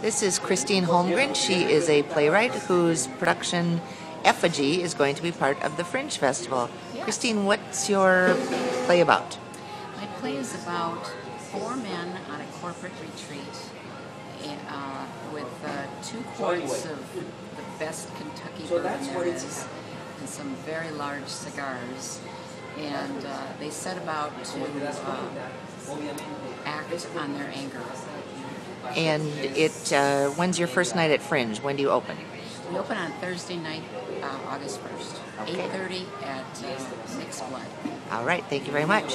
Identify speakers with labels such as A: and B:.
A: This is Kristine Holmgren. She is a playwright whose production Effigy is going to be part of the Fringe Festival.
B: Yes.
A: Kristine, what's your play about?
B: My play is about four men on a corporate retreat uh, with uh, two quarts of the best Kentucky bourbon there is and some very large cigars. And uh, they set about to uh, act on their anger.
A: And it uh, when's your first night at Fringe? When do you open?
B: We open on Thursday night, uh, August 1st,
A: Okay.
B: 8.30 at uh, Mixed Blood.
A: All right, thank you very much.